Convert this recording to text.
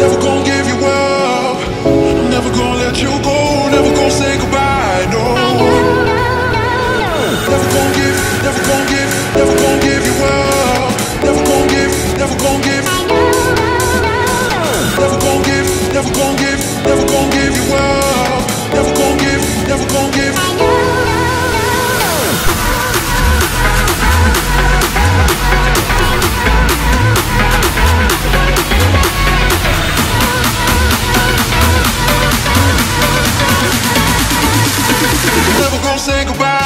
never gonna give you up. I'm never gonna let you go. Never gonna say goodbye. No. Never gonna give, never gonna give, never gonna give you up. Never gonna give, never gonna give. Never gonna give, never gonna give, never gonna give. say goodbye.